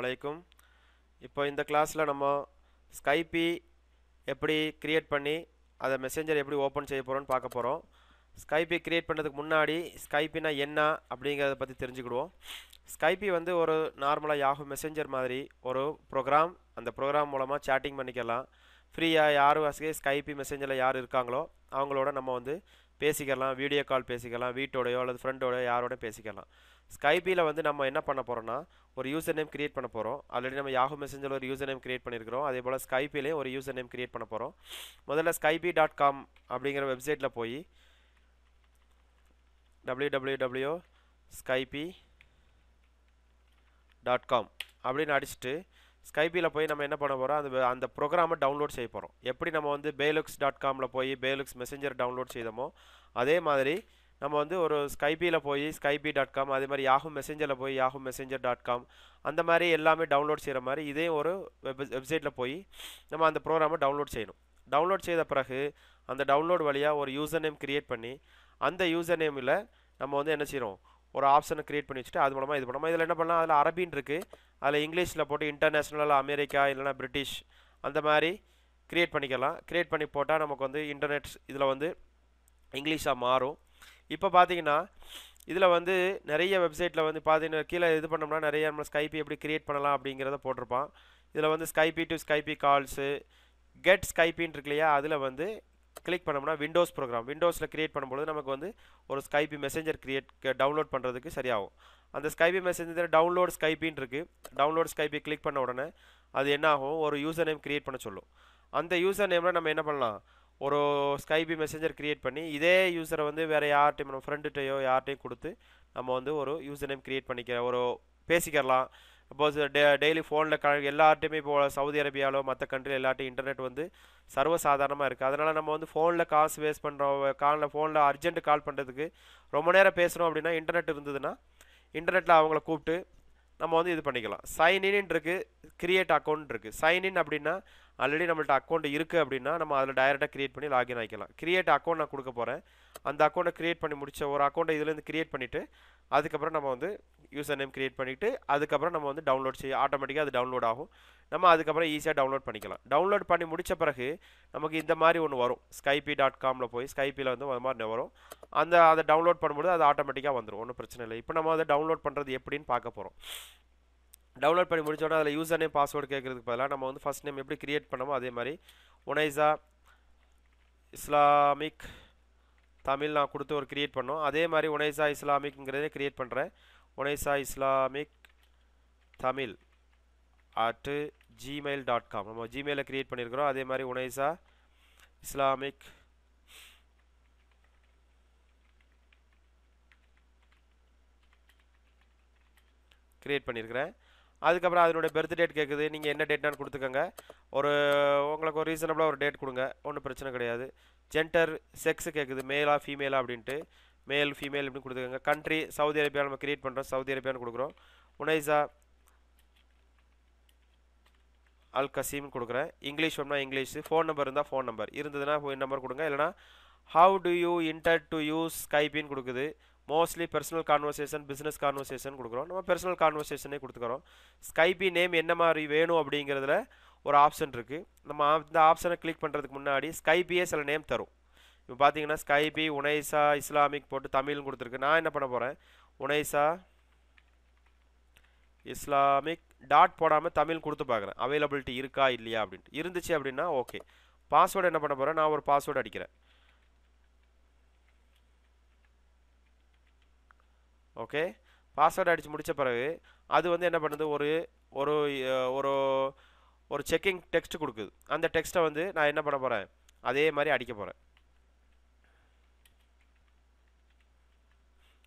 அலைக்கும். இப்போ இந்த கிளாஸில் நம்ம ஸ்கைப்பி எப்படி கிரியேட் பண்ணி அதை மெசேஞ்சர் எப்படி ஓப்பன் செய்ய போகிறோன்னு பார்க்க போகிறோம் ஸ்கைப்பி கிரியேட் பண்ணுறதுக்கு முன்னாடி ஸ்கைப்பினா என்ன அப்படிங்கிறத பற்றி தெரிஞ்சுக்கிடுவோம். ஸ்கைப்பி வந்து ஒரு நார்மலாக யாஹூ மெசேஞ்சர் மாதிரி ஒரு ப்ரோக்ராம் அந்த ப்ரோக்ராம் மூலமாக சேட்டிங் பண்ணிக்கலாம். ஃப்ரீயாக யார் வசதி ஸ்கைப்பி மெசேஞ்சரில் யார் இருக்காங்களோ அவங்களோட நம்ம வந்து பேசிக்கலாம் வீடியோ கால் பேசிக்கலாம் வீட்டோடையோ அல்லது ஃப்ரெண்டோடையோ யாரோட பேசிக்கலாம். ஸ்கைபியில் வந்து நம்ம என்ன பண்ண போகிறோம்னா ஒரு யூசர் நேம் கிரியேட் பண்ண போகிறோம் ஆல்ரெடி நம்ம யாஹூ மெசேஞ்சரில் ஒரு யூசர் நேம் கிரியேட் பண்ணியிருக்கிறோம் அதே போல் ஸ்கைப்பிலையும் ஒரு யூசர் நேம் கிரியேட் பண்ண போகிறோம் முதல்ல ஸ்கைபி டாட் காம் அப்படிங்கிற வெப்சைட்டில் போய் W W W Skype dot com அப்படின்னு அடிச்சுட்டு ஸ்கைபியில் போய் நம்ம என்ன பண்ண போகிறோம் அந்த அந்த ப்ரோக்ராமை டவுன்லோட் செய்ய போகிறோம் எப்படி நம்ம வந்து பேலுக்ஸ் டாட் காமில் போய் பேலுக்ஸ் மெசஞ்சர் டவுன்லோட் செய்தோமோ அதே மாதிரி நம்ம வந்து ஒரு ஸ்கைபியில் போய் ஸ்கைபி டாட் காம் அதே மாதிரி யாஹூ மெசேஞ்சரில் போய் யாஹூ மெசேஞ்சர் டாட் காம் அந்த மாதிரி எல்லாமே டவுன்லோட் செய்கிற மாதிரி இதே ஒரு வெப் வெப்சைட்டில் போய் நம்ம அந்த ப்ரோக்ராமை டவுன்லோட் செய்யணும். டவுன்லோட் செய்த பிறகு அந்த டவுன்லோட் வழியாக ஒரு யூசர் நேம் க்ரியேட் பண்ணி அந்த யூசர் நேமில் நம்ம வந்து என்ன செய்கிறோம் ஒரு ஆப்ஷனை க்ரியேட் பண்ணி வச்சுட்டு அது மூலமாக இது பண்ணாமல் இதில் என்ன பண்ணலாம்? அதில் அரபின்னு இருக்குது அதில் இங்கிலீஷில் போட்டு இன்டர்நேஷ்னலாக அமெரிக்கா இல்லைனா பிரிட்டிஷ் அந்த மாதிரி க்ரியேட் பண்ணிக்கலாம். க்ரியேட் பண்ணி போட்டால் நமக்கு வந்து இன்டர்நெட் இதில் வந்து இங்கிலீஷாக மாறும். இப்போ பார்த்தீங்கன்னா இதில் வந்து நிறைய வெப்சைட்டில் வந்து பார்த்தீங்கன்னா கீழே இது பண்ணோம்னா நிறைய நம்ம ஸ்கைப்பி எப்படி க்ரியேட் பண்ணலாம் அப்படிங்கிறத போட்டிருப்பான். இதில் வந்து Skype to Skype calls get ஸ்கைப்பின்னு இருக்கு இல்லையா அதில் வந்து கிளிக் பண்ணோம்னா விண்டோஸ் ப்ரோக்ராம் விண்டோஸில் க்ரியேட் பண்ணும்போது நமக்கு வந்து ஒரு ஸ்கைபி மெசேஞ்சர் க்ரியேட் டவுன்லோட் பண்ணுறதுக்கு சரியாகும். அந்த ஸ்கைபி மெசேஞ்சர் டவுன்லோட் ஸ்கைபின்னு இருக்குது டவுன்லோட் ஸ்கைபி கிளிக் பண்ண உடனே அது என்ன ஆகும் ஒரு யூசர் நேம் க்ரியேட் பண்ண சொல்லும். அந்த யூசர் நேமில் நம்ம என்ன பண்ணலாம்? ஒரு ஸ்கைபி மெசேஞ்சர் க்ரியேட் பண்ணி இதே யூசரை வந்து வேறு யார்ட்டையும் நம்ம ஃப்ரெண்டுகிட்டையோ யார்ட்டையும் கொடுத்து நம்ம வந்து ஒரு யூசர் நேம் க்ரியேட் பண்ணிக்கிற ஒரு பேசிக்கிறலாம் சப்போஸ் டே டெய்லி ஃபோனில் க எல்லார்ட்டையுமே இப்போ சவுதி அரேபியாவிலோ மற்ற கண்ட்ரியில் எல்லார்ட்டையும் இன்டர்நெட் வந்து சர்வசாதாரணமாக இருக்குது அதனால் நம்ம வந்து ஃபோனில் காசு வேஸ்ட் பண்ணுறோம் காலில் ஃபோனில் அர்ஜென்ட் கால் பண்ணுறதுக்கு ரொம்ப நேரம் பேசுகிறோம் அப்படின்னா இன்டர்நெட் இருந்ததுன்னா இன்டர்நெட்டில் அவங்கள கூப்பிட்டு நம்ம வந்து இது பண்ணிக்கலாம். சைன் இன் இருக்குது கிரியேட் அக்கௌண்ட் இருக்குது சைன்இன் அப்படின்னா ஆல்ரெடி நம்மள்ட்ட அக்கௌண்ட் இருக்குது அப்படின்னா நம்ம அதில் டைரெக்டாக க்ரியேட் பண்ணி லாகின் ஆகிக்கலாம் கிரியேட் அக்கௌண்ட் நான் கொடுக்க போகிறேன் அந்த அக்கௌண்ட்டை கிரியேட் பண்ணி முடிச்ச ஒரு அக்கௌண்ட்டை இதுலேருந்து கிரியேட் பண்ணிவிட்டு அதுக்கப்புறம் நம்ம வந்து யூசர் நேம் கிரியேட் பண்ணிவிட்டு அதுக்கப்புறம் நம்ம வந்து டவுன்லோட் செய்ய ஆட்டோமேட்டிக்காக அது டவுன்லோட் ஆகும். நம்ம அதுக்கப்புறம் ஈஸியாக டவுன்லோட் பண்ணிக்கலாம். டவுன்லோட் பண்ணி முடித்த பிறகு நமக்கு இந்த மாதிரி ஒன்று வரும். ஸ்கைபி டாட் காமில் போய் ஸ்கைப்பியில் வந்து அது மாதிரி வரும். அந்த அதை டவுன்லோட் பண்ணும்போது அது ஆட்டோமேட்டிக்காக வந்துடும் ஒன்றும் பிரச்சனை இல்லை. இப்போ நம்ம அதை டவுன்லோட் பண்ணுறது எப்படின்னு பார்க்க போகிறோம் டவுன்லோட் பண்ணி முடிச்சோடனே அதில் யூசர் நேம் பாஸ்வேர்டு கேட்குறதுக்கு பதிலாக நம்ம வந்து ஃபஸ்ட் நேம் எப்படி க்ரியேட் பண்ணமோ அதே மாதிரி உனைசா இஸ்லாமிக் தமிழ் நான் கொடுத்து ஒரு க்ரியேட் பண்ணோம். அதே மாதிரி உனைசா இஸ்லாமிக்ங்கிறதே க்ரியேட் பண்ணுறேன் Unaisa Islamic Tamil at Gmail dot com நம்ம ஜிமெயிலில் க்ரியேட் பண்ணியிருக்கிறோம் அதே மாதிரி உனைசா இஸ்லாமிக் க்ரியேட் பண்ணியிருக்கிறேன் அதுக்கப்புறம் அதனுடைய பர்த் டேட் கேட்குது நீங்கள் என்ன டேட்னான்னு கொடுத்துக்கோங்க. ஒரு உங்களுக்கு ஒரு ரீசனபிளாக ஒரு டேட் கொடுங்க. ஒன்றும் பிரச்சனை கிடையாது. ஜென்டர் செக்ஸ் கேட்குது மேலா ஃபீமேலா அப்படின்ட்டு. மேல் ஃபீமேல் அப்படின்னு கொடுத்துக்கோங்க. கண்ட்ரி சவுதி அரேபியா நம்ம கிரியேட் பண்ணுறோம் சவுதி அரேபியான்னு கொடுக்குறோம். உனைசா அல் கசீம் கொடுக்குறேன். இங்கிலீஷ் வேணும்னா இங்கிலீஷ் ஃபோன் நம்பர் இருந்தால் ஃபோன் நம்பர் இருந்ததுன்னா ஃபோன் நம்பர் கொடுங்க. இல்லைனா how do you intend to use ஸ்கைப்பின்னு கொடுக்குது. Mostly personal conversation business conversation கொடுக்குறோம். நம்ம பர்சனல் கான்வர்சேஷனே கொடுத்துக்கிறோம். ஸ்கைபி நேம் என்ன மாதிரி வேணும் அப்படிங்கிறதுல ஒரு ஆப்ஷன் இருக்குது நம்ம இந்த ஆப்ஷனை கிளிக் பண்ணுறதுக்கு முன்னாடி ஸ்கைபியே சில நேம் தரும். இப்போ பார்த்தீங்கன்னா ஸ்கைபி உனைசா இஸ்லாமிக் போட்டு தமிழ்னு கொடுத்துருக்கு. நான் என்ன பண்ண போகிறேன் உனைசா இஸ்லாமிக் டாட் போடாமல் தமிழ் கொடுத்து பார்க்குறேன் அவைலபிலிட்டி இருக்கா இல்லையா அப்படின்ட்டு. இருந்துச்சு அப்படின்னா ஓகே பாஸ்வேர்டு என்ன பண்ண போகிறேன் நான் ஒரு பாஸ்வேர்டு அடிக்கிறேன். ஓகே? பாஸ்வேர்டு அடித்து முடித்த பிறகு அது வந்து என்ன பண்ணுது? ஒரு ஒரு ஒரு ஒரு செக்கிங் டெக்ஸ்ட் கொடுக்குது. அந்த டெக்ஸ்ட்டை வந்து நான் என்ன பண்ண போகிறேன் அதே மாதிரி அடிக்க போகிறேன்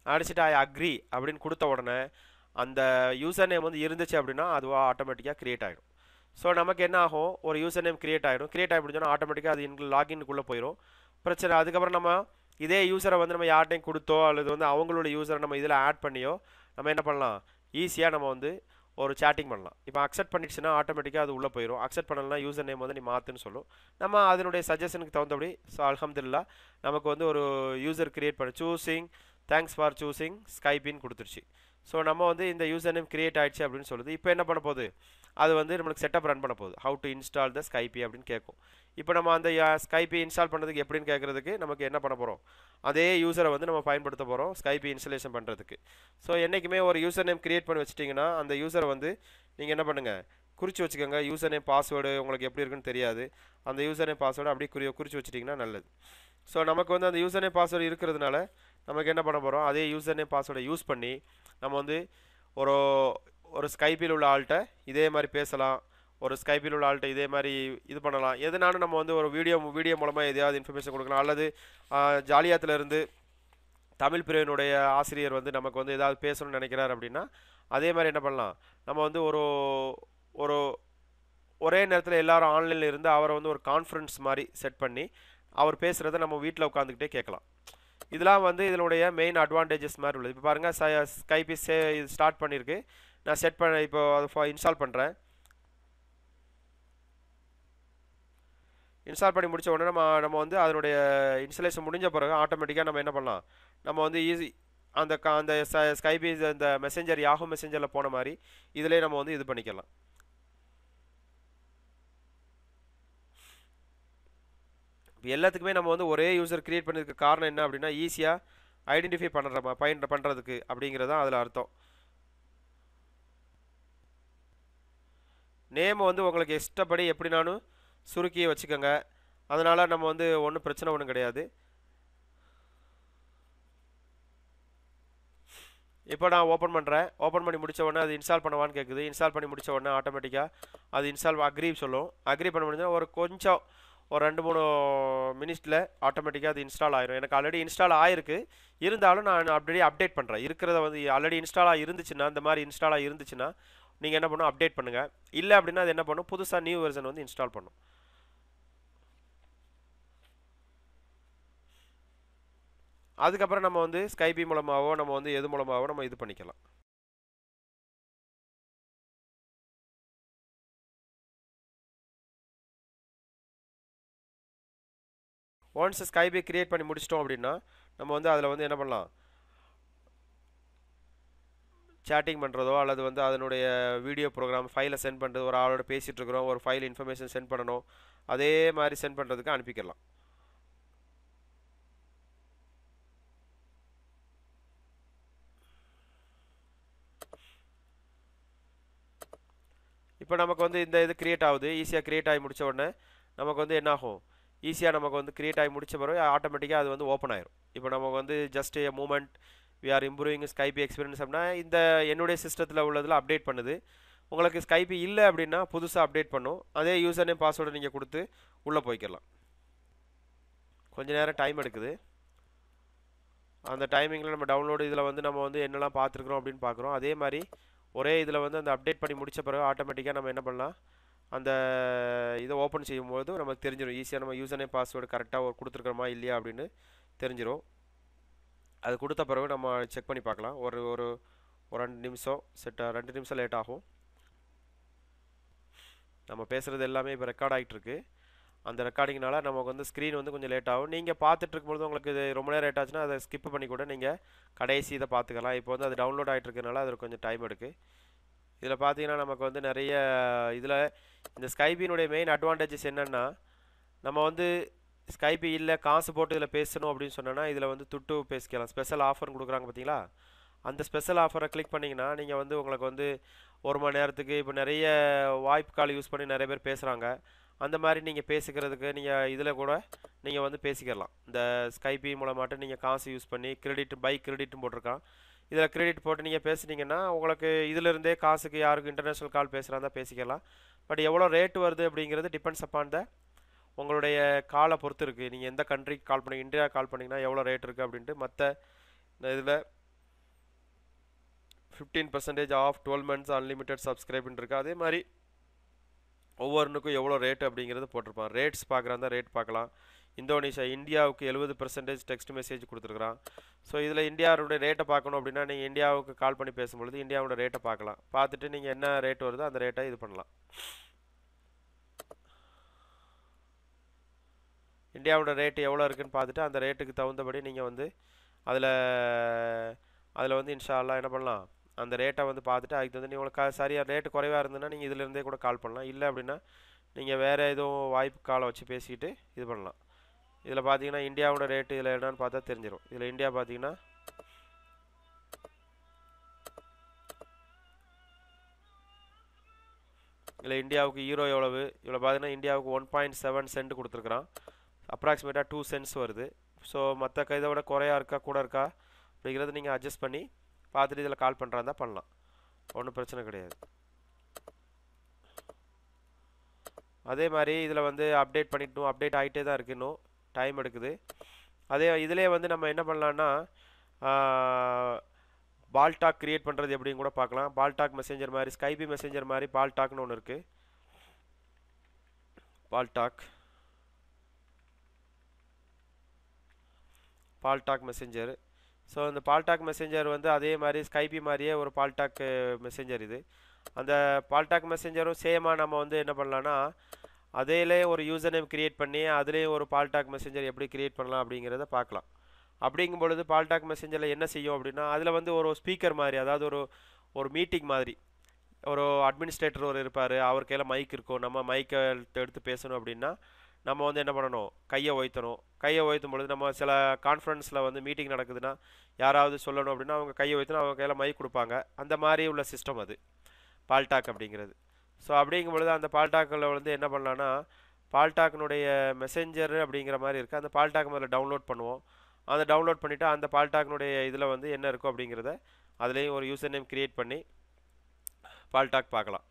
அடிச்சுட்டு ஐ அக்ரி அப்படின்னு கொடுத்த உடனே அந்த யூசர் நேம் வந்து இருந்துச்சு அப்படின்னா அதுவாக ஆட்டோமேட்டிக்காக க்ரியேட் ஆகிடும் ஸோ நமக்கு என்ன ஆகும்? ஒரு யூசர் நேம் க்ரியேட் ஆகிடும் க்ரியேட் ஆகி முடிஞ்சோன்னா ஆட்டோமேட்டிக்காக அது எங்களுக்கு லாகின்குள்ளே போயிடும் பிரச்சனை அதுக்கப்புறம் நம்ம இதே யூசரை வந்து நம்ம யார்ட்டையும் கொடுத்தோ அல்லது வந்து அவங்களோட யூசரை நம்ம இதில் ஆட் பண்ணியோ நம்ம என்ன பண்ணலாம்? ஈஸியாக நம்ம வந்து ஒரு சேட்டிங் பண்ணலாம். இப்போ அக்செப்ட் பண்ணிடுச்சுன்னா ஆட்டோமேட்டிக்காக அது உள்ளே போயிடும் அக்செப்ட் பண்ணலாம் யூசர் நேம் வந்து நீ மாற்றுன்னு சொல்லும். நம்ம அதனுடைய சஜஷனுக்கு தகுந்தபடி ஸோ அலமதுல்லா நமக்கு வந்து ஒரு யூசர் க்ரியேட் பண்ண சூஸிங் தேங்க்ஸ் ஃபார் சூஸிங் ஸ்கைப்பின்னு கொடுத்துருச்சு. ஸோ நம்ம வந்து இந்த யூசர் நேம் கிரியேட் ஆகிடுச்சு அப்படின்னு சொல்லுது. இப்போ என்ன பண்ண போகுது? அது வந்து நம்மளுக்கு செட்டப் ரன் பண்ண போகுது. How to install the Skype அப்படின்னு கேட்கும். இப்போ நம்ம அந்த ஸ்கைபி இன்ஸ்டால் பண்ணுறதுக்கு எப்படின்னு கேட்குறதுக்கு நமக்கு என்ன பண்ண போகிறோம் அதே யூசரை வந்து நம்ம பயன்படுத்த போகிறோம் ஸ்கைபி இன்ஸ்டலேஷன் பண்ணுறதுக்கு ஸோ என்றைக்குமே ஒரு யூசர் நேம் க்ரியேட் பண்ணி வச்சிட்டிங்கன்னா அந்த யூசரை வந்து நீங்கள் என்ன பண்ணுங்கள் குறித்து வச்சுக்கோங்க. யூசர் நேம் பாஸ்வேர்டு உங்களுக்கு எப்படி இருக்குன்னு தெரியாது. அந்த யூசர் நேம் பாஸ்வேர்டு அப்படியே குறி குறித்து வச்சிட்டிங்கன்னா நல்லது. ஸோ நமக்கு வந்து அந்த யூசர் நேம் பாஸ்வேர்டு இருக்கிறதுனால நமக்கு என்ன பண்ண போகிறோம் அதே யூசர் நேம் பாஸ்வேர்டை யூஸ் பண்ணி நம்ம வந்து ஒரு ஒரு ஸ்கைப்பில் உள்ள ஆள்கிட்ட இதே மாதிரி பேசலாம். ஒரு ஸ்கைப்பில் உள்ள ஆள்கிட்ட இதே மாதிரி இது பண்ணலாம். எதுனாலும் நம்ம வந்து ஒரு வீடியோ வீடியோ மூலமாக எதையாவது இன்ஃபர்மேஷன் கொடுக்கலாம். அல்லது ஜாலியாத்திலேருந்து தமிழ் பிரிவினுடைய ஆசிரியர் வந்து நமக்கு வந்து ஏதாவது பேசணும்னு நினைக்கிறார் அப்படின்னா அதே மாதிரி என்ன பண்ணலாம்? நம்ம வந்து ஒரு ஒரு ஒரே நேரத்தில் எல்லாரும் ஆன்லைனில் இருந்து அவரை வந்து ஒரு கான்ஃபரன்ஸ் மாதிரி செட் பண்ணி அவர் பேசுகிறத நம்ம வீட்டில் உட்காந்துக்கிட்டே கேட்கலாம். இதெல்லாம் வந்து இதனுடைய மெயின் அட்வான்டேஜஸ் மாதிரி உள்ளது. இப்போ பாருங்கள் ஸ்கைபி சே இது ஸ்டார்ட் பண்ணியிருக்கு நான் செட் பண்ண இப்போ அதை இன்ஸ்டால் பண்ணுறேன் இன்ஸ்டால் பண்ணி முடித்த உடனே நம்ம நம்ம வந்து அதனுடைய இன்ஸ்டலேஷன் முடிஞ்ச பிறகு ஆட்டோமேட்டிக்காக நம்ம என்ன பண்ணலாம்? நம்ம வந்து ஈஸி அந்த க அந்த ஸ்கைபி அந்த மெசேஞ்சர் யாஹூ மெசேஞ்சரில் போன மாதிரி இதிலே நம்ம வந்து இது பண்ணிக்கலாம். இப்போ எல்லாத்துக்குமே நம்ம வந்து ஒரே யூசர் க்ரியேட் பண்ணதுக்கு காரணம் என்ன அப்படின்னா ஈஸியாக ஐடென்டிஃபை பண்ணுற பயன் பண்ணுறதுக்கு அப்படிங்கிறது தான் அதில் அர்த்தம். நேம் வந்து உங்களுக்கு இஷ்டப்படி எப்படினாலும் சுருக்கியே வச்சுக்கோங்க. அதனால் நம்ம வந்து ஒன்றும் பிரச்சனை ஒன்றும் கிடையாது. இப்போ நான் ஓப்பன் பண்ணுறேன் ஓப்பன் பண்ணி முடிச்ச உடனே அது இன்ஸ்டால் பண்ணவான்னு கேட்குது இன்ஸ்டால் பண்ணி முடித்த உடனே ஆட்டோமேட்டிக்காக அது இன்ஸ்டால் அக்ரி சொல்லும். அக்ரி பண்ண முடிஞ்சால் ஒரு கொஞ்சம் ஒரு ரெண்டு மூணு மினிட்ஸில் ஆட்டோமேட்டிக்காக அது இன்ஸ்டால் ஆயிரும். எனக்கு ஆல்ரெடி இன்ஸ்டால் ஆயிருக்கு. இருந்தாலும் நான் ஆல்ரெடி அப்டேட் பண்ணுறேன் இருக்கிறத வந்து ஆல்ரெடி இன்ஸ்டாலாக இருந்துச்சுன்னா இந்த மாதிரி இன்ஸ்டாலாக இருந்துச்சுன்னா நீங்கள் என்ன பண்ணணும் அப்டேட் பண்ணுங்கள் இல்லை அப்படின்னா அது என்ன பண்ணும்? புதுசாக நியூ வெர்ஷன் வந்து இன்ஸ்டால் பண்ணும். அதுக்கப்புறம் நம்ம வந்து ஸ்கைபி மூலமாகவோ நம்ம வந்து எது மூலமாகவோ நம்ம இது பண்ணிக்கலாம். ஒன்ஸ் ஸ்கைபி கிரியேட் பண்ணி முடிச்சிட்டோம் அப்படின்னா நம்ம வந்து அதில் வந்து என்ன பண்ணலாம்? சேட்டிங் பண்ணுறதோ அல்லது வந்து அதனுடைய வீடியோ ப்ரோக்ராம் ஃபைலை சென்ட் பண்ணுறது ஒரு ஆளோட பேசிகிட்ருக்குறோம் ஒரு ஃபைல் இன்ஃபர்மேஷன் சென்ட் பண்ணணும் அதே மாதிரி சென்ட் பண்ணுறதுக்கு அனுப்பிக்கலாம். இப்போ நமக்கு வந்து இந்த இது க்ரியேட் ஆகுது. ஈஸியாக கிரியேட் ஆகி முடித்த உடனே நமக்கு வந்து என்னாகும்? ஈஸியாக நமக்கு வந்து க்ரியேட் ஆகி முடித்த பிறகு ஆட்டோமேட்டிக்காக அது வந்து ஓப்பன் ஆயிரும். இப்போ நமக்கு வந்து just a moment we are improving Skype experience அப்படின்னா இந்த என்னுடைய சிஸ்டத்தில் உள்ளதில் அப்டேட் பண்ணுது. உங்களுக்கு ஸ்கைபி இல்லை அப்படின்னா புதுசாக அப்டேட் பண்ணும். அதே யூசர் நேம் பாஸ்வேர்டு நீங்கள் கொடுத்து உள்ளே போய்க்கலாம் கொஞ்சம் நேரம் டைம் எடுக்குது. அந்த டைமிங்கில் நம்ம டவுன்லோடு இதில் வந்து நம்ம வந்து என்னெல்லாம் பார்த்துருக்குறோம் அப்படின்னு பார்க்குறோம். அதே மாதிரி ஒரே இதில் வந்து அந்த அப்டேட் பண்ணி முடித்த பிறகு ஆட்டோமேட்டிக்காக நம்ம என்ன பண்ணலாம்? அந்த இதை ஓப்பன் செய்யும்போது நமக்கு தெரிஞ்சிடும் ஈஸியாக நம்ம யூசர் நேம் பாஸ்வேர்டு கரெக்டாக கொடுத்துருக்குறோமா இல்லையா அப்படின்னு தெரிஞ்சிடும் அது கொடுத்த பிறகு நம்ம செக் பண்ணி பார்க்கலாம். ஒரு ஒரு ஒரு ரெண்டு நிமிஷம் செட் ரெண்டு நிமிஷம் லேட் ஆகும். நம்ம பேசுகிறது எல்லாமே இப்போ ரெக்கார்ட் ஆகிட்டுருக்கு அந்த ரெக்கார்டிங்னால நமக்கு வந்து ஸ்க்ரீன் வந்து கொஞ்சம் லேட் ஆகும். நீங்கள் பார்த்துட்டு இருக்கும்போது உங்களுக்கு இது ரொம்ப நேரம் லேட் ஆச்சுன்னா அதை ஸ்கிப் பண்ணி கூட நீங்கள் கடைசி இதை பார்த்துக்கலாம். இப்போ வந்து அது டவுன்லோட் ஆகிட்டு இருக்கனால அது கொஞ்சம் டைம் எடுக்கு. இதில் பார்த்தீங்கன்னா நமக்கு வந்து நிறைய இதில் இந்த ஸ்கைபியினுடைய மெயின் அட்வான்டேஜஸ் என்னென்னா நம்ம வந்து ஸ்கைபி இல்லை காசு போட்டு இதில் பேசணும் அப்படின்னு சொன்னோன்னா இதில் வந்து துட்டு பேசிக்கலாம். ஸ்பெஷல் ஆஃபர் கொடுக்குறாங்க பார்த்தீங்களா? அந்த ஸ்பெஷல் ஆஃபரை கிளிக் பண்ணிங்கன்னா நீங்கள் வந்து உங்களுக்கு வந்து ஒரு மணி நேரத்துக்கு இப்போ நிறைய வாய்ப்பு கால் யூஸ் பண்ணி நிறைய பேர் பேசுகிறாங்க அந்த மாதிரி நீங்கள் பேசிக்கிறதுக்கு நீங்கள் இதில் கூட நீங்கள் வந்து பேசிக்கலாம். இந்த ஸ்கைபி மூலமாட்டு நீங்கள் காசு யூஸ் பண்ணி கிரெடிட் பை கிரெடிட்னு போட்டிருக்கான். இதில் கிரெடிட் போட்டு நீங்கள் பேசுனீங்கன்னா உங்களுக்கு இதிலிருந்தே காசுக்கு யாருக்கு இன்டர்நேஷ்னல் கால் பேசுகிறாந்தா பேசிக்கலாம். பட் எவ்வளோ ரேட்டு வருது அப்படிங்கிறது டிபெண்ட்ஸ் அப்பான் த உங்களுடைய காலை பொறுத்து இருக்குது நீங்கள் எந்த கண்ட்ரிக்கு கால் பண்ணி இந்தியா கால் பண்ணிங்கன்னா எவ்வளோ ரேட் இருக்குது அப்படின்ட்டு மற்ற இந்த இதில் fifteen percentage off twelve months unlimited சப்ஸ்கிரைப்னு இருக்குது அதே மாதிரி ஒவ்வொன்றுக்கும் எவ்வளோ ரேட் அப்படிங்கிறது போட்டிருப்பான். ரேட்ஸ் பார்க்குறாந்தா ரேட் பார்க்கலாம். இந்தோனேஷியா இந்தியாவுக்கு எழுபது பர்சன்டேஜ் டெக்ஸ்ட் மெசேஜ் கொடுத்துருக்குறான். ஸோ இதில் இந்தியாவோடைய ரேட்டை பார்க்கணும் அப்படின்னா நீங்கள் இந்தியாவுக்கு கால் பண்ணி பேசும்பொழுது இந்தியாவோட ரேட்டை பார்க்கலாம். பார்த்துட்டு நீங்கள் என்ன ரேட் வருதோ அந்த ரேட்டை இது பண்ணலாம். இந்தியாவோட ரேட்டு எவ்வளோ இருக்குன்னு பார்த்துட்டு அந்த ரேட்டுக்கு தகுந்தபடி நீங்கள் வந்து அதில் அதில் வந்து இன்ஷால்லாம் என்ன பண்ணலாம்? அந்த ரேட்டை வந்து பார்த்துட்டு அதுக்கு வந்து உங்களுக்கு சரியாக ரேட்டு குறைவாக இருந்ததுன்னா நீங்கள் இதிலேருந்தே கூட கால் பண்ணலாம். இல்லை அப்படின்னா நீங்கள் வேறு எதுவும் வாய்ப்பு காலை வச்சு பேசிக்கிட்டு இது பண்ணலாம். இதில் பார்த்தீங்கன்னா இந்தியாவோட ரேட்டு இதில் என்னன்னு பார்த்தா தெரிஞ்சிடும் இதில் இந்தியா பார்த்தீங்கன்னா இதில் இந்தியாவுக்கு ஈரோ எவ்வளவு? இவ்வளோ பார்த்தீங்கன்னா இந்தியாவுக்கு ஒன் பாயிண்ட் செவன் சென்ட் கொடுத்துருக்குறான். அப்ராக்சிமேட்டாக டூ சென்ட்ஸ் வருது. ஸோ மற்ற இதை விட குறையாக இருக்கா கூட இருக்கா அப்படிங்கிறத நீங்கள் அட்ஜஸ்ட் பண்ணி பார்த்துட்டு இதில் கால் பண்ணுறா இருந்தால் பண்ணலாம். ஒன்றும் பிரச்சனை கிடையாது. அதே மாதிரி இதில் வந்து அப்டேட் பண்ணிட்டோம் அப்டேட் ஆகிட்டே தான் இருக்கணும் இன்னும். டைம் எடுக்குது. அதே இதிலே வந்து நம்ம என்ன பண்ணலான்னா பால்டாக் கிரியேட் பண்ணுறது எப்படின்னு கூட பார்க்கலாம். பால்டாக் மெசேஞ்சர் மாதிரி ஸ்கைபி மெசேஞ்சர் மாதிரி பால்டாக்னு ஒன்று இருக்குது பால்டாக் பால்டாக் மெசேஞ்சர் ஸோ இந்த பால்டாக் மெசேஞ்சர் வந்து அதே மாதிரி ஸ்கைபி மாதிரியே ஒரு பால்டாக் மெசேஞ்சர் இது. அந்த பால்டாக் மெசேஞ்சரும் சேமாக நம்ம வந்து என்ன பண்ணலான்னா அதேலேயே ஒரு யூசர் நேம் கிரியேட் பண்ணி அதுலேயும் ஒரு பால்டாக் மெசேஞ்சர் எப்படி க்ரியேட் பண்ணலாம் அப்படிங்கிறத பார்க்கலாம். அப்படிங்கும் பொழுது பால்டாக் மெசேஞ்சரில் என்ன செய்யும் அப்படின்னா அதில் வந்து ஒரு ஸ்பீக்கர் மாதிரி அதாவது ஒரு ஒரு மீட்டிங் மாதிரி. ஒரு அட்மினிஸ்ட்ரேட்டர் ஒரு இருப்பார் அவர் கையில் மைக் இருக்கும். நம்ம மைக்கை எடுத்து பேசணும் அப்படின்னா நம்ம வந்து என்ன பண்ணணும்? கையை ஒய்த்தணும் கையை ஒய்த்தும் பொழுது நம்ம சில கான்ஃபரன்ஸில் வந்து மீட்டிங் நடக்குதுன்னா யாராவது சொல்லணும் அப்படின்னா அவங்க கையை ஒய்த்தணும் அவங்க கையில் மைக் கொடுப்பாங்க. அந்த மாதிரி உள்ள சிஸ்டம் அது. பால்டாக் அப்படிங்கிறது. ஸோ அப்படிங்கும் பொழுது அந்த பால்டாக்கில் வந்து என்ன பண்ணலான்னா பால்டாக்கினுடைய மெசேஞ்சர் அப்படிங்கிற மாதிரி இருக்குது அந்த பால்டாக் முதல்ல டவுன்லோட் பண்ணுவோம். அதை டவுன்லோட் பண்ணிவிட்டு அந்த பால்டாக்னுடைய இதில் வந்து என்ன இருக்கும் அப்படிங்கிறத அதுலேயும் ஒரு யூசர் நேம் க்ரியேட் பண்ணி பால்டாக் பார்க்கலாம்.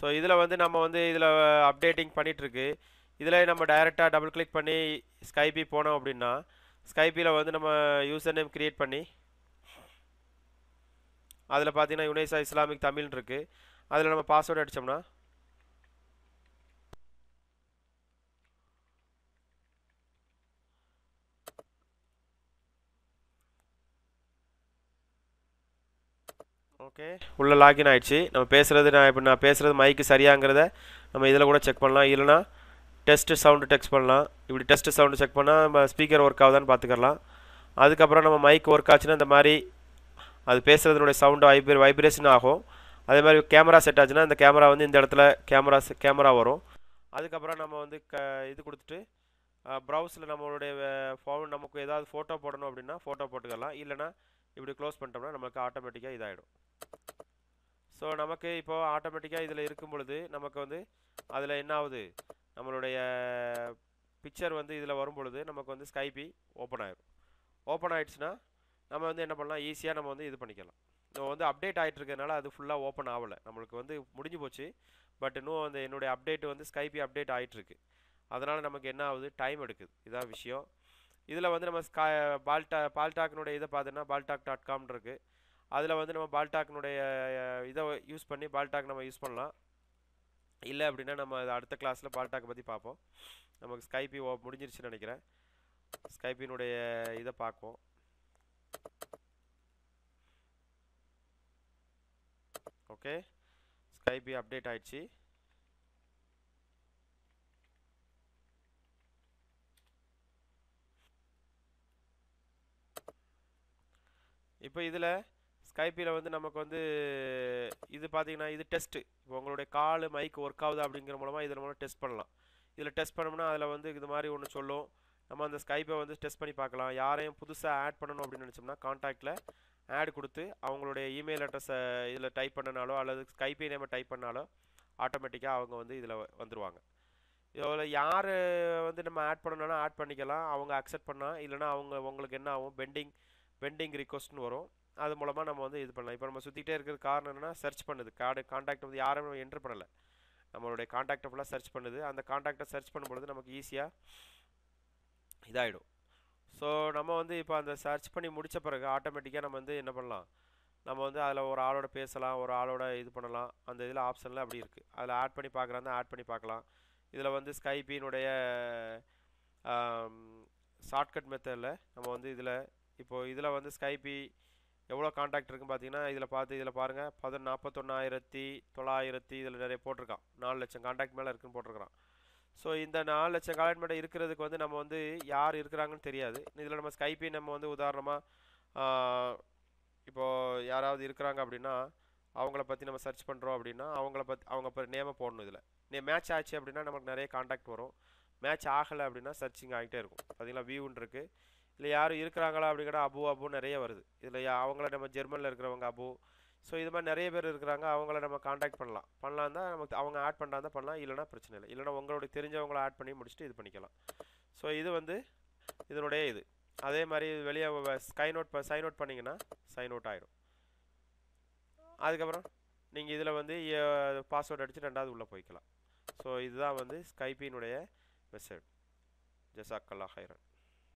ஸோ இதில் வந்து நம்ம வந்து இதில் அப்டேட்டிங் பண்ணிகிட்ருக்கு இதில் நம்ம டைரெக்டாக டபுள் கிளிக் பண்ணி ஸ்கைபி போனோம் அப்படின்னா ஸ்கைபியில் வந்து நம்ம யூசர் நேம் க்ரியேட் பண்ணி அதில் பார்த்தீங்கன்னா யுனைசா இஸ்லாமிக் தமிழ் இருக்குது அதில் நம்ம பாஸ்வேர்டு அடித்தோம்னா ஓகே உள்ளே லாகின் ஆயிடுச்சு. நம்ம பேசுகிறது நான் இப்போ நான் பேசுகிறது மைக்கு சரியாங்கிறத நம்ம இதில் கூட செக் பண்ணலாம். இல்லைனா டெஸ்ட்டு சவுண்டு டெக்ஸ்ட் பண்ணலாம். இப்படி டெஸ்ட்டு சவுண்டு செக் பண்ணால் நம்ம ஸ்பீக்கர் ஒர்க் ஆகுதான்னு பார்த்துக்கலாம் அதுக்கப்புறம் நம்ம மைக் ஒர்க் ஆச்சுன்னா இந்த மாதிரி அது பேசுகிறதுனுடைய சவுண்டு வைப்ரே வைப்ரேஷன் ஆகும். அதே மாதிரி கேமரா செட் ஆச்சுன்னா இந்த கேமரா வந்து இந்த இடத்துல கேமரா கேமரா வரும். அதுக்கப்புறம் நம்ம வந்து க இது கொடுத்துட்டு ப்ரௌஸில் நம்மளுடைய ஃபோன் நமக்கு ஏதாவது ஃபோட்டோ போடணும் அப்படின்னா ஃபோட்டோ போட்டுக்கலாம். இல்லைனா இப்படி க்ளோஸ் பண்ணிட்டோம்னா நமக்கு ஆட்டோமேட்டிக்காக இதாகிடும் ஸோ நமக்கு இப்போது ஆட்டோமேட்டிக்காக இதில் இருக்கும் பொழுது நமக்கு வந்து அதில் என்ன ஆகுது? நம்மளுடைய பிக்சர் வந்து இதில் வரும் பொழுது நமக்கு வந்து ஸ்கைபி ஓப்பன் ஆயிடும் ஓப்பன் ஆகிடுச்சுன்னா நம்ம வந்து என்ன பண்ணலாம்? ஈஸியாக நம்ம வந்து இது பண்ணிக்கலாம். நம்ம வந்து அப்டேட் ஆகிட்டு இருக்கறனால அது ஃபுல்லாக ஓப்பன் ஆகலை. நம்மளுக்கு வந்து முடிஞ்சு போச்சு. பட் இன்னும் அந்த என்னுடைய அப்டேட் வந்து ஸ்கைபி அப்டேட் ஆகிட்டுருக்கு அதனால் நமக்கு என்ன ஆகுது? டைம் எடுக்குது. இதான் விஷயம். இதில் வந்து நம்ம ஸ்கா பால்டா பால்டாக்னுடைய இதை பார்த்தோன்னா பால்டாக் டாட் காம் இருக்குது அதில் வந்து நம்ம பால்டாக்னுடைய இதை யூஸ் பண்ணி பால்டாக் நம்ம யூஸ் பண்ணலாம். இல்லை அப்படின்னா நம்ம அடுத்த கிளாஸில் பால்டாக்கை பற்றி பார்ப்போம். நமக்கு ஸ்கைபி ஓ முடிஞ்சிருச்சுன்னு நினைக்கிறேன். ஸ்கைப்பினுடைய இதை பார்ப்போம் ஓகே ஸ்கைபி அப்டேட் ஆயிடுச்சு. இப்போ இதில் ஸ்கைபியில் வந்து நமக்கு வந்து இது பார்த்தீங்கன்னா இது டெஸ்ட்டு இப்போ உங்களுடைய கால் மைக் ஒர்க் ஆகுது அப்படிங்கிற மூலமாக இதில் மூலம் டெஸ்ட் பண்ணலாம். இதில் டெஸ்ட் பண்ணோம்னா அதில் வந்து இது மாதிரி ஒன்று சொல்லும். நம்ம அந்த ஸ்கைப்பை வந்து டெஸ்ட் பண்ணி பார்க்கலாம். யாரையும் புதுசாக ஆட் பண்ணணும் அப்படின்னு நினச்சோம்னா காண்டாக்டில் ஆட் கொடுத்து அவங்களுடைய இமெயில் அட்ரஸை இதில் டைப் பண்ணனாலோ அல்லது ஸ்கைப்பை நேமை டைப் பண்ணாலோ ஆட்டோமேட்டிக்காக அவங்க வந்து இதில் வந்துடுவாங்க இதில் யார் வந்து நம்ம ஆட் பண்ணணும்னா ஆட் பண்ணிக்கலாம். அவங்க அக்செப்ட் பண்ணால் இல்லைனா அவங்க உங்களுக்கு என்ன ஆகும்? பெண்டிங் பெண்டிங் ரிக்வஸ்ட்னு வரும். அது மூலமாக நம்ம வந்து இது பண்ணலாம். இப்போ நம்ம சுற்றிக்கிட்டே இருக்கிற காரணம் என்னென்னா சர்ச் பண்ணுது. கார்டு காண்டாக்ட் வந்து யாரும் நம்ம என்ட்ரு பண்ணலை. நம்மளுடைய காண்டாக்டை ஃபுல்லாக சர்ச் பண்ணுது. அந்த காண்டாக்டை சர்ச் பண்ணும்பொழுது நமக்கு ஈஸியாக இதாகிடும் ஸோ நம்ம வந்து இப்போ அந்த சர்ச் பண்ணி முடித்த பிறகு ஆட்டோமேட்டிக்காக நம்ம வந்து என்ன பண்ணலாம்? நம்ம வந்து அதில் ஒரு ஆளோட பேசலாம் ஒரு ஆளோட இது பண்ணலாம். அந்த இதில் ஆப்ஷனில் அப்படி இருக்குது அதில் ஆட் பண்ணி பார்க்குறாங்க ஆட் பண்ணி பார்க்கலாம் இதில் வந்து ஸ்கைபினுடைய ஷார்ட்கட் மெத்தடில் நம்ம வந்து இதில் இப்போது இதில் வந்து ஸ்கைபி எவ்வளோ காண்டாக்ட் இருக்குன்னு பார்த்தீங்கன்னா இதில் பார்த்து இதில் பாருங்கள் பத நாற்பத்தொன்னாயிரத்தி தொள்ளாயிரத்தி இதில் நிறைய போட்டிருக்கான். நாலு லட்சம் காண்டாக்ட் மேலே இருக்குன்னு போட்டிருக்கிறான். ஸோ இந்த நாலு லட்சம் காண்டாக்ட் இருக்கிறதுக்கு வந்து நம்ம வந்து யார் இருக்கிறாங்கன்னு தெரியாது. இதில் நம்ம ஸ்கைப்பி நம்ம வந்து உதாரணமாக இப்போது யாராவது இருக்கிறாங்க அப்படின்னா அவங்கள பற்றி நம்ம சர்ச் பண்ணுறோம் அப்படின்னா அவங்கள பற்றி அவங்க இப்போ நேமை போடணும் இதில். நீ மேட்ச் ஆச்சு அப்படின்னா நமக்கு நிறைய காண்டாக்ட் வரும். மேட்ச் ஆகலை அப்படின்னா சர்ச்சிங் ஆகிட்டே இருக்கும். பார்த்தீங்களா? வியூன்னு இருக்குது இல்லை யாரும் இருக்கிறாங்களா அப்படிங்கிற அபு அபு நிறைய வருது. இதில் அவங்கள நம்ம ஜெர்மனில் இருக்கிறவங்க அபு. ஸோ இது மாதிரி நிறைய பேர் இருக்கிறாங்க. அவங்கள நம்ம காண்டாக்ட் பண்ணலாம். பண்ணலாம் தான் நமக்கு அவங்க ஆட் பண்ணுறா தான் பண்ணலாம். இல்லைனா பிரச்சனை இல்லை. இல்லைனா உங்களுடைய தெரிஞ்சவங்கள ஆட் பண்ணி முடிச்சுட்டு இது பண்ணிக்கலாம். ஸோ இது வந்து இதனுடைய இது. அதே மாதிரி வெளியே ஸ்கை நோட் சைன் அவுட் பண்ணிங்கன்னா சைன் அவுட் ஆயிரும். அதுக்கப்புறம் நீங்கள் இதில் வந்து பாஸ்வேர்டு அடித்து ரெண்டாவது உள்ளே போய்க்கலாம். ஸோ இதுதான் வந்து ஸ்கைப்பினுடைய மெசேட் ஜசாக்கல்லா ஹைரன்.